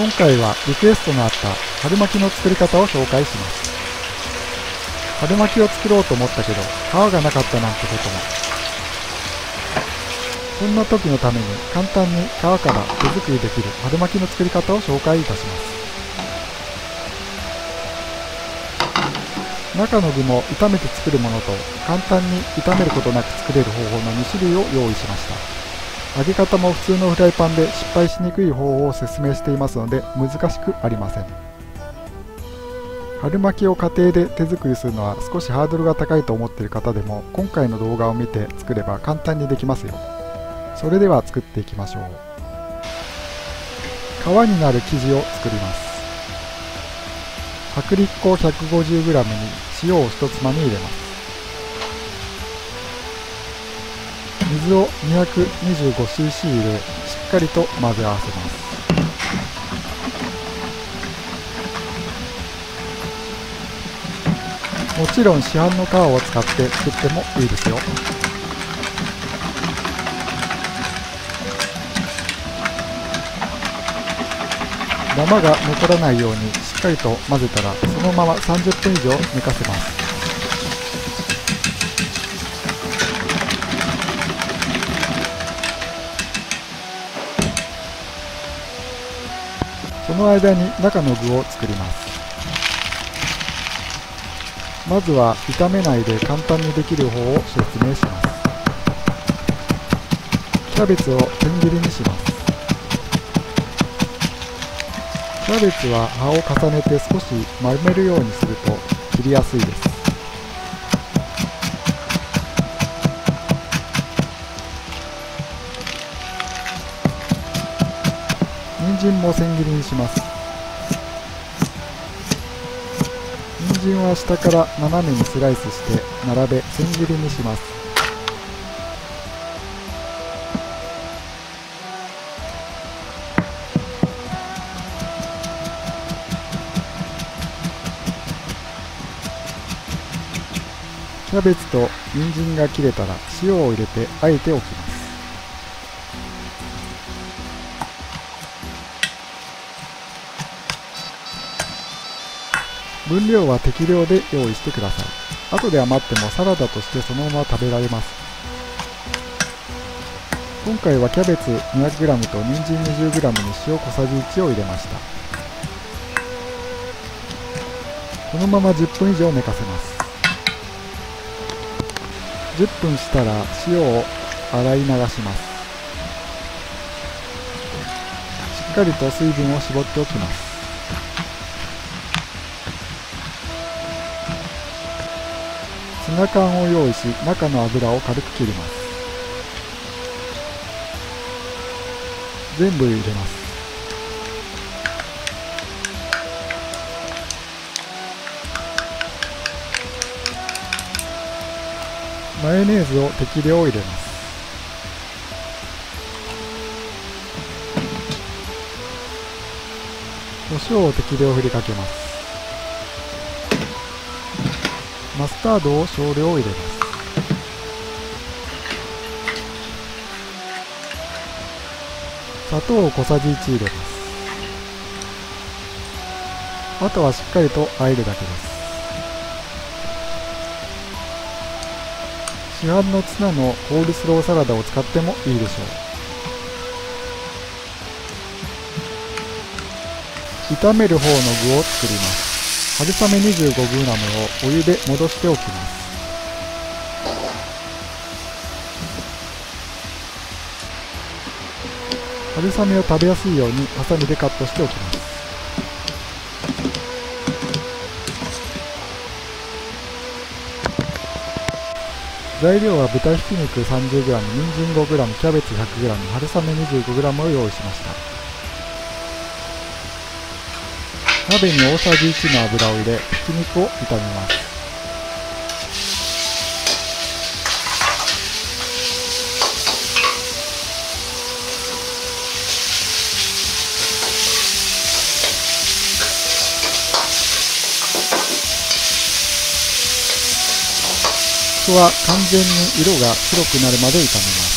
今回はリクエストのあった春巻きの作り方を紹介します。春巻きを作ろうと思ったけど皮がなかったなんてことも。そんな時のために簡単に皮から手作りできる春巻きの作り方を紹介いたします。中の具も炒めて作るものと簡単に炒めることなく作れる方法の2種類を用意しました。揚げ方も普通のフライパンで失敗しにくい方法を説明していますので難しくありません。春巻きを家庭で手作りするのは少しハードルが高いと思っている方でも今回の動画を見て作れば簡単にできますよ。それでは作っていきましょう。皮になる生地を作ります。薄力粉 150g に塩を1つまみ入れます。水を 225cc 入れしっかりと混ぜ合わせます。もちろん市販の皮を使って作ってもいいですよ。ダマが残らないようにしっかりと混ぜたらそのまま30分以上寝かせます。の間に中の具を作ります。まずは炒めないで簡単にできる方を説明します。キャベツを千切りにします。キャベツは葉を重ねて少し丸めるようにすると切りやすいです。参も千切りにします。人参は下から斜めにスライスして並べ千切りにします。キャベツと人参が切れたら塩を入れてあえておきます。分量は適量で用意してください。後で余ってもサラダとしてそのまま食べられます。今回はキャベツ 200g と人参 20g に塩小さじ1を入れました。このまま10分以上寝かせます。10分したら塩を洗い流します。しっかりと水分を絞っておきます。ツナ缶を用意し中の油を軽く切ります。全部入れます。マヨネーズを適量入れます。胡椒を適量振りかけます。マスタードを少量入れます。砂糖を小さじ1入れます。あとはしっかりと和えるだけです。市販のツナのコールスローサラダを使ってもいいでしょう。炒める方の具を作ります。春雨 25g をお湯で戻しておきます。春雨を食べやすいようにハサミでカットしておきます。材料は豚ひき肉 30g、人参 5g、キャベツ 100g、春雨 25g を用意しました。鍋に大さじ1の油を入れひき肉を炒めます。とは完全に色が白くなるまで炒めます。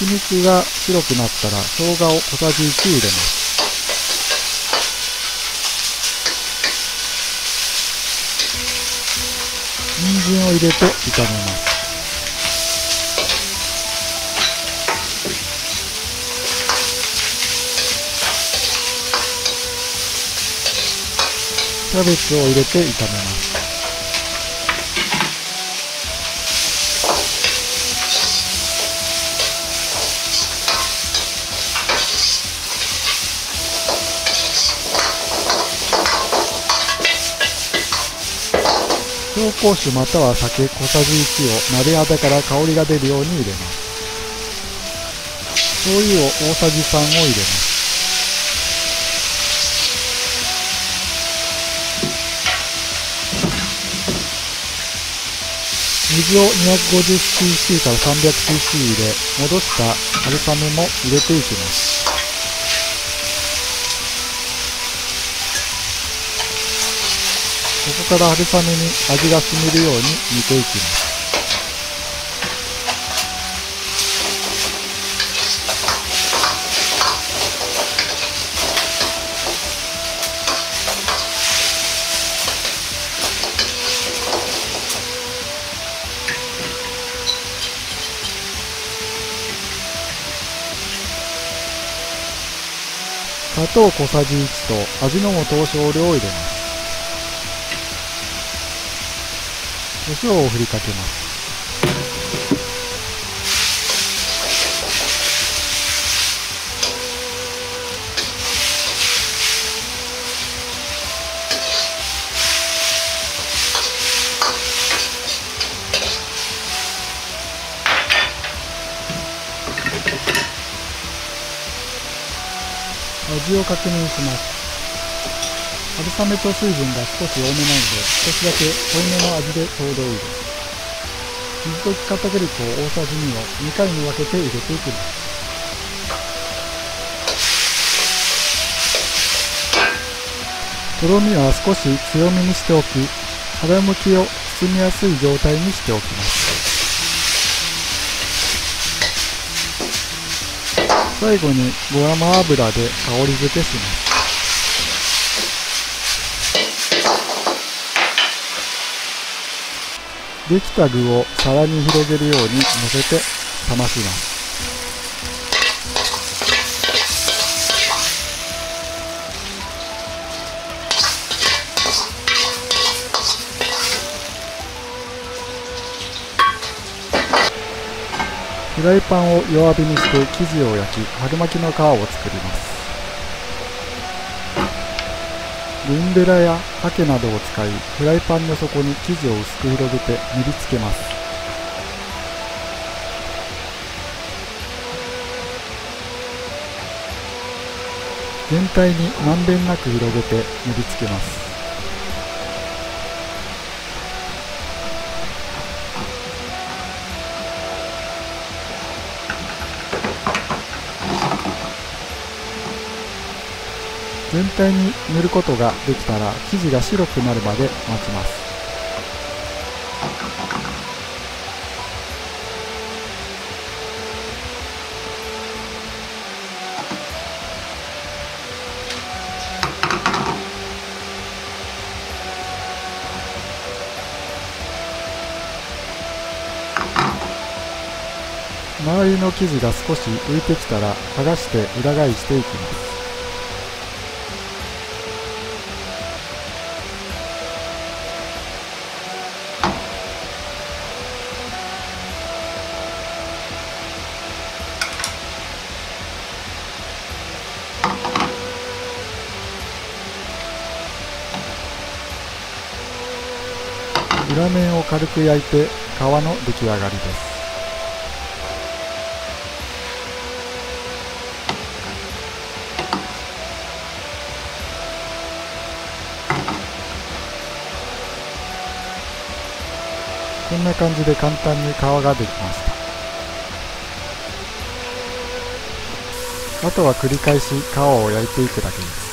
ひき肉が白くなったら生姜を小さじ1入れます。人参を入れて炒めます。キャベツを入れて炒めます。紹興酒または酒小さじ1を鍋肌から香りが出るように入れます醤油を大さじ3を入れます水を 250cc から 300cc 入れ戻した春雨も入れていきますここから春雨に味が染みるように煮ていきます。砂糖小さじ1と味の素を少量入れます。胡椒を振りかけます。味を確認します。春雨と水分が少し多めなので少しだけ濃いめの味でちょうどいいです水溶き片栗粉大さじ2を2回に分けて入れていきます。とろみは少し強めにしておき腹向きを包みやすい状態にしておきます。最後にごま油で香り付けします。できた具を皿に広げるようにのせて冷まします。フライパンを弱火にして生地を焼き春巻きの皮を作りますルンベラやハケなどを使いフライパンの底に生地を薄く広げて塗りつけます。全体にまんべんなく広げて塗りつけます。全体に塗ることができたら生地が白くなるまで待ちます。周りの生地が少し浮いてきたら剥がして裏返していきます。裏面を軽く焼いて皮の出来上がりです。こんな感じで簡単に皮ができました。あとは繰り返し皮を焼いていくだけです。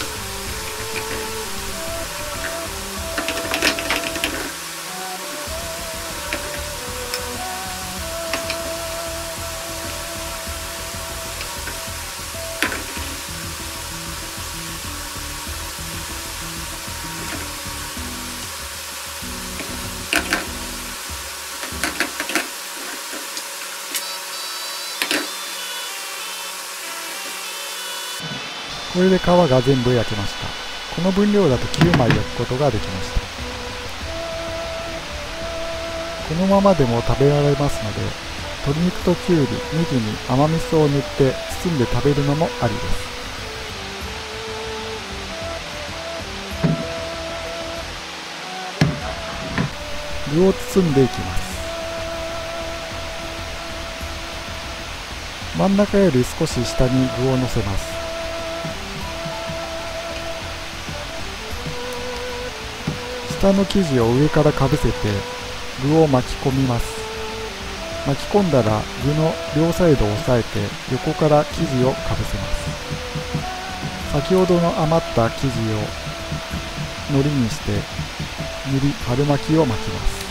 これで皮が全部焼けました。この分量だと9枚焼くことができました。このままでも食べられますので鶏肉ときゅうり、ネギに甘味噌を塗って包んで食べるのもありです。具を包んでいきます。真ん中より少し下に具をのせます。下の生地を上からかぶせて具を巻き込みます。巻き込んだら具の両サイドを押さえて横から生地をかぶせます。先ほどの余った生地を海苔にして塗り春巻きを巻きます。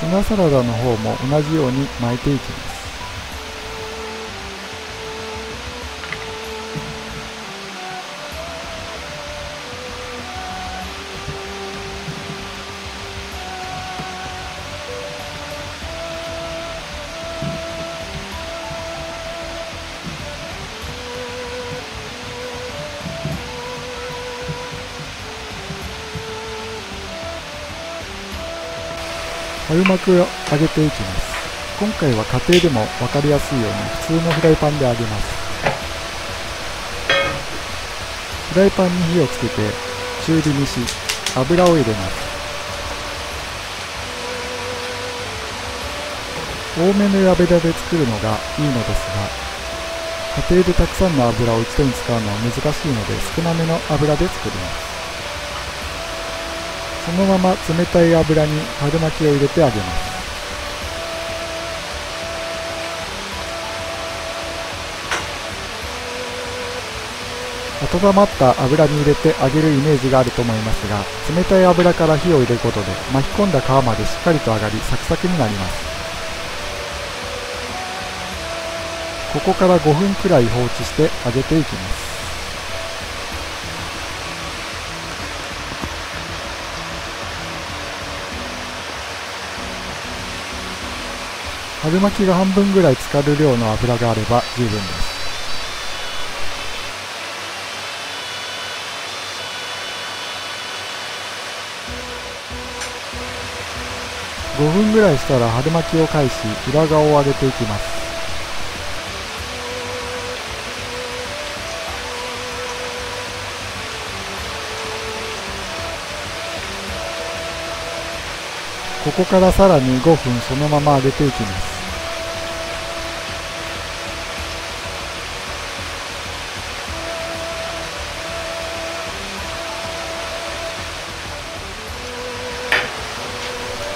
ツナサラダの方も同じように巻いていきます。春巻きを揚げていきます。今回は家庭でも分かりやすいように普通のフライパンで揚げます。フライパンに火をつけて中火にし油を入れます。多めの油で作るのがいいのですが家庭でたくさんの油を一度に使うのは難しいので少なめの油で作ります。そのまま冷たい油に春巻きを入れてあげます。温まった油に入れて揚げるイメージがあると思いますが冷たい油から火を入れることで巻き込んだ皮までしっかりと揚がりサクサクになります。ここから5分くらい放置して揚げていきます。春巻きが半分ぐらい浸かる量の油があれば十分です。5分ぐらいしたら春巻きを返し裏側を上げていきます。ここからさらに5分そのまま揚げていきます。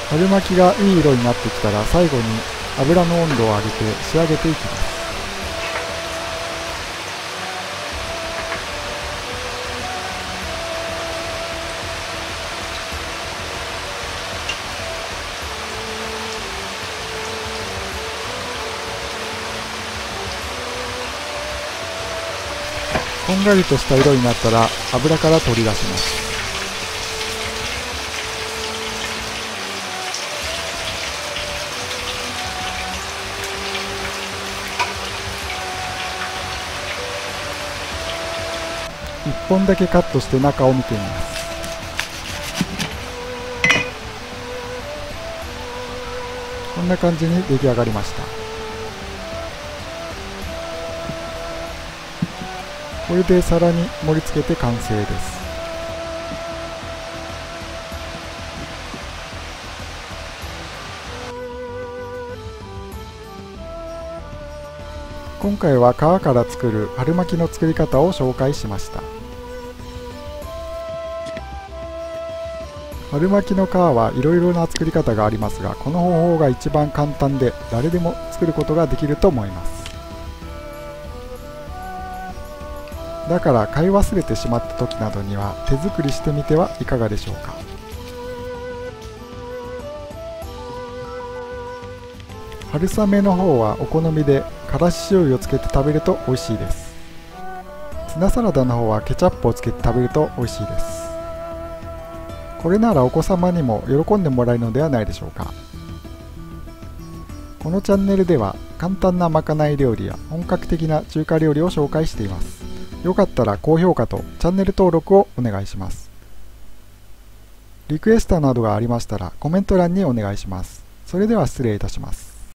春巻きがいい色になってきたら最後に油の温度を上げて仕上げていきます。こんがりとした色になったら油から取り出します。1本だけカットして中を見てみます。こんな感じに出来上がりました。これで皿に盛り付けて完成です。今回は皮から作る春巻きの作り方を紹介しました。春巻きの皮はいろいろな作り方がありますがこの方法が一番簡単で誰でも作ることができると思います。だから買い忘れてしまった時などには手作りしてみてはいかがでしょうか。春雨の方はお好みでからし醤油をつけて食べると美味しいです。ツナサラダの方はケチャップをつけて食べると美味しいです。これならお子様にも喜んでもらえるのではないでしょうか。このチャンネルでは簡単なまかない料理や本格的な中華料理を紹介しています。よかったら高評価とチャンネル登録をお願いします。リクエストなどがありましたらコメント欄にお願いします。それでは失礼いたします。